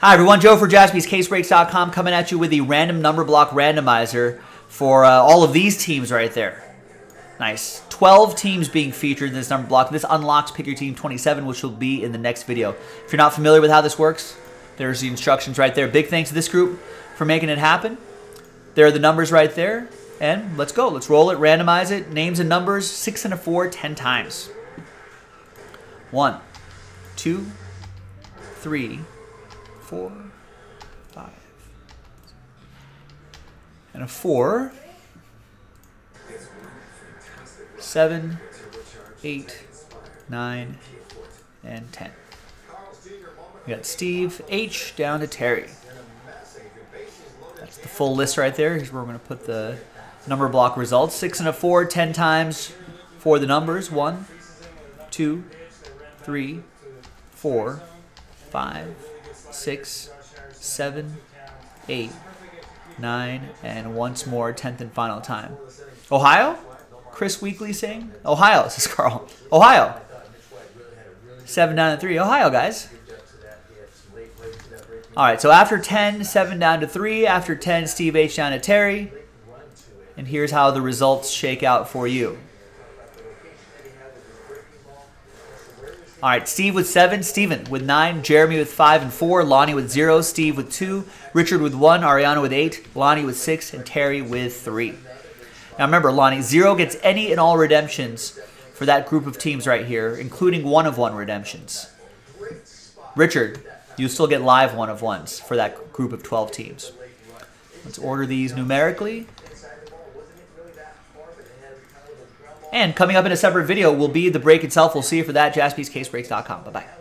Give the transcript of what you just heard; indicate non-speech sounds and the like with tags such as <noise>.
Hi, everyone. Joe for jaspyscasebreaks.com coming at you with the random number block randomizer for uh, all of these teams right there. Nice. 12 teams being featured in this number block. This unlocks Pick Your Team 27, which will be in the next video. If you're not familiar with how this works, there's the instructions right there. Big thanks to this group for making it happen. There are the numbers right there. And let's go. Let's roll it, randomize it. Names and numbers, six and a four, ten times. One, two, three, four, five, and a four, seven, eight, nine, and ten. We got Steve H down to Terry. That's the full list right there. Here's where we're going to put the number block results. Six and a four, ten times for the numbers. One, two, three, four, five, six, seven, eight, nine, and once more, tenth and final time. Ohio? Chris Weekly saying? Ohio, <laughs> is Carl. Ohio. Seven down to three. Ohio, guys. All right, so after 10, 7 down to 3. After 10, Steve H down to Terry. And here's how the results shake out for you. All right, Steve with seven, Steven with nine, Jeremy with five and four, Lonnie with zero, Steve with two, Richard with one, Ariana with eight, Lonnie with six, and Terry with three. Now remember, Lonnie, zero gets any and all redemptions for that group of teams right here, including one of one redemptions. Richard, you still get live one of ones for that group of 12 teams. Let's order these numerically. And coming up in a separate video will be the break itself. We'll see you for that. JaspysCaseBreaks.com. Bye-bye.